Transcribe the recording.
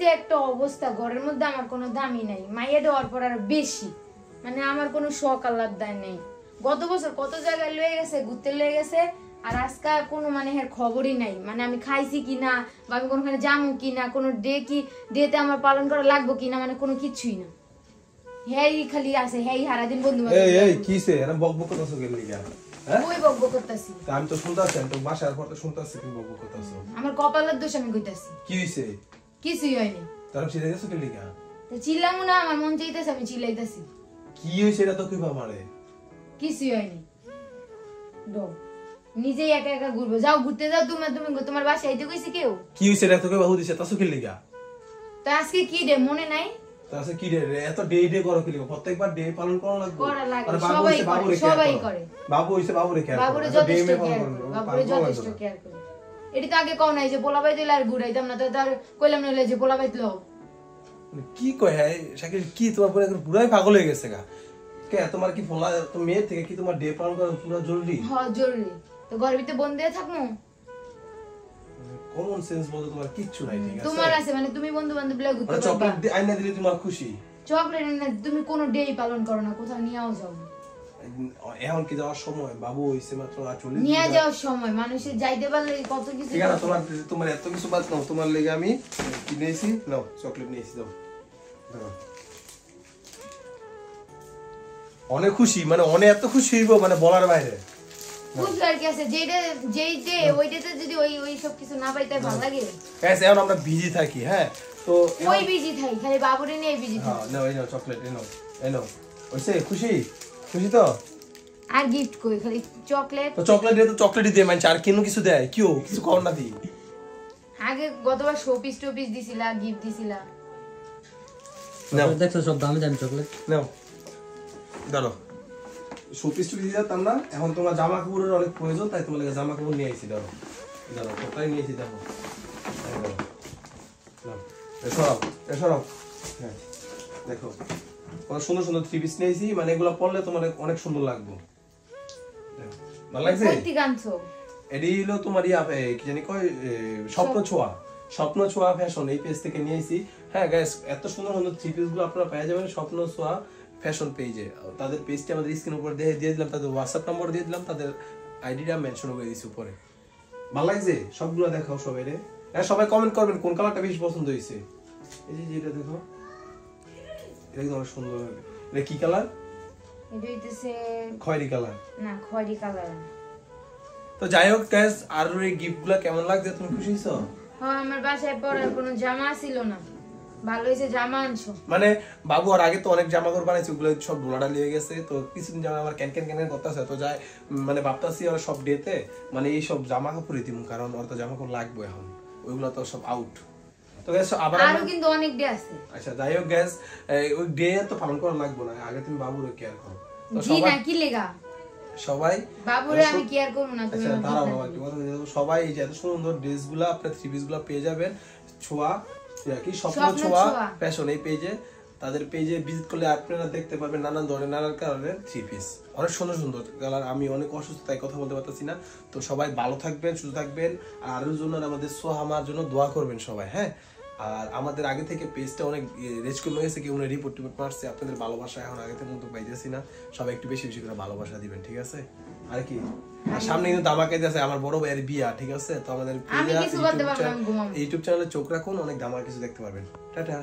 যে একটা অবস্থা ঘরের মধ্যে আমার কোনো দামই নাই। মাইয়া দেওয়ার পর আর বেশি। মানে আমার কোনো শখ আল্লাহ দেয় নেই। গত বছর কত জায়গায় লয়ে গেছে ঘুরতে লয়ে গেছে আর আজকে কোনো মানে এর খবরই নাই। মানে আমি খাইছি কিনা বা আমি কোনোখানে যাব কিনা কোনো ডে কি ডেতে আমার পালন করা লাগবো কিনা মানে কোনো কিছুই না। হ্যাঁ খালি আছে সারাদিন বন্ধু এই এই কিসে এরা বক বক করতেছো গেল লিগা? হ্যাঁ? আমি তো আমি তো বাসার পর তো আমার কপালের দোষ আমি কইতাছি। কি হইছে? কিছুই হয়নি। সিধে গেছো গেল লিগা তো চিল্লামু না আমার মন চাইতেছে আমি চিল্লাইতেছি। কি হইছে এটা তো কইবা আমারে? কিছুই হয়নি। ডো নিজেই একা একা ঘুরবো। যাও ঘুরতে যাও তুমি তুমি তোমার বাসায় আইতে কইছি কেউ? কি হইছে এটা তো কইবা হুদিছে তাসো কি লিগা তো আজকে কি ডে মনে নাই? তাসে কি রে? এত ডে ডে করো কি প্রত্যেকবার ডে পালন করা লাগবে। আর বাবু সবাই হইছে বাবু করে। বাবু হইছে বাবু রেখে বাবুরে যথেষ্ট কেয়ার করো। বাবুরে যথেষ্ট কেয়ার করো। এটি তো আগে কও নাই যে পোলাবাই দিলে আর ঘুরাইতাম না তার কইলাম না যে পোলাবাই দিল। মানে কি কয় হ্যাঁ শাকিল কি তোমার পরে পুরাই পাগল হয়ে গেছে গা? কে তোমার কি তো মেয়ের থেকে কি তোমার ডে পালন করা পুরো জরুরি? হ জরুরি। তো ভিতরে বন্ধ হয়ে কমন সেন্স বলতে তোমার কিচ্ছু নাই ঠিক আছে? তোমার আছে মানে তুমি বন্ধু বান্ধব ঘুরতে মানে চকলেট আইনা দিলে তোমার খুশি? চকলেট এনে তুমি কোনো ডেই পালন করো না কোথাও নিয়েও যাও। এখন কি যাওয়ার সময় বাবু হইছে মাত্র চল্লিশ নিয়ে যাওয়ার সময় মানুষের যাইতে পারলে কত কিছু ঠিক আছে তোমার তোমার এত কিছু বাদ নাও তোমার লেগে আমি নাও চকলেট নিয়েছি দাও। অনেক খুশি মানে অনেক এত খুশি হইব মানে বলার বাইরে। আমরা বিজি থাকি হ্যাঁ? তো ওই বিজি থাই খালি বাবুরে নিয়ে বিজি থাই এই নাও চকলেট এই নাও এই নাও। হইছে খুশি? খুশি তো? আর গিফট কই? খালি চকলেট তো চকলেট দিয়ে তো চকলেটই দিয়ে মানছে আর কেন কিছু দেয়। কিও কিছু কর না দিই আগে গতবার শোপিস টোপিস দিছিলা গিফট দিছিলা। নাও। দেখছ সব দামি দামি চকলেট নাও। দাঁড়ো শোপিস টুপি দিয়ে যেতাম না এখন তোমার জামা কাপড়ের অনেক প্রয়োজন তাই তোমার লাগে জামা কাপড় নিয়ে আইছি দাঁড়ো দাঁড়ো কোথায় নিয়েছি দেখো। দাঁড়ো। নাও, এ সরাও, এ সরাও। হ্যাঁ, দেখো। অনেক সুন্দর সুন্দর থ্রি পিস নিয়েছি মানে এগুলো পরলে তোমার অনেক সুন্দর লাগবে। দেখো, ভালো লাগছে? এটি হলো তোমার ইয়া কি জানি কয় স্বপ্ন ছোঁয়া। স্বপ্ন ছোঁয়া ফ্যাশন এই পেজ থেকে নিয়েছি। হ্যাঁ গ্যাস এত সুন্দর সুন্দর থ্রি আপনারা পেয়ে যাবেন স্বপ্ন ছোঁয়া ফ্যাশন পেজে তাদের পেজটি আমাদের স্ক্রিন উপর দিয়ে দিয়ে দিলাম তাদের হোয়াটসঅ্যাপ নম্বর দিয়ে দিলাম তাদের আইডিটা মেনশন করে দিয়েছি উপরে। ভালো লাগছে? সবগুলো দেখাও সবাই রে হ্যাঁ সবাই কমেন্ট করবেন কোন কালারটা বেশি পছন্দ হয়েছে? এই যে যেটা দেখো। কিন্তু অনেক সুন্দর। এটা কি কালার এটা হইতেছে খয়েরি কালার না খয়েরি কালার তো যাই হোক গ্যাস আর এই গিফট কেমন লাগছে? তুমি খুশি হয়েছো হ্যাঁ আমার বাসায় পরার কোনো জামা ছিল না। ভালো হয়েছে জামা আনছো। মানে বাবু আর আগে তো অনেক জামা কাপড় বানাইছে ওগুলো সব ডোলাটা লিয়ে গেছে। তো কিছুদিন জামা আমার ক্যান ক্যান ক্যান করতেছে। তো যাই মানে ভাবতাছি ওরা সব ডেতে মানে এই সব জামা কাপড় দিম কারণ ওর তো জামা কাপড় লাগবে এখন। ওইগুলো তো সব আউট তো গ্যাস আবার আরও কিন্তু অনেক ডে আছে। আচ্ছা যাই হোক গ্যাস ওই ডে তো পালন করা লাগবে না আগে তুমি বাবুর কেয়ার করো। জি না কি লেগা? সবাই বাবুরে আমি কেয়ার করব না তুমি দাঁড়াও বাবা, একটু কথা সবাই এই যে এত সুন্দর ড্রেস আপনার থ্রি পিস পেয়ে যাবেন। ছোঁয়া কি? স্বপ্ন স্বপ্ন ছোঁয়া ছোঁয়া। এই পেজে তাদের পেজে ভিজিট করলে আপনারা দেখতে পারবেন নানান ধরনের নানান কালারের থ্রি পিস অনেক সুন্দর সুন্দর কালার আমি অনেক অসুস্থ তাই কথা বলতে পারতেছি না। তো সবাই ভালো থাকবেন সুস্থ থাকবেন আর জন্য আমাদের সোহামার জন্য দোয়া করবেন সবাই হ্যাঁ? আর আমাদের আগে থেকে পেজটা অনেক রেজ কমে গেছে কেউ রিপোর্ট টিপোর্ট মারছে আপনাদের ভালোবাসা এখন আগে থেকে মতো পাইতেছি না। সবাই একটু বেশি বেশি করে ভালোবাসা দিবেন ঠিক আছে? আর কি? আর সামনে কিন্তু দামাকে আছে আমার বড় ভাইয়ের বিয়া ঠিক আছে? তো আমাদের। ইউটিউব চ্যানেলে চোখ রাখুন অনেক দামার কিছু দেখতে পারবেন। টাটা।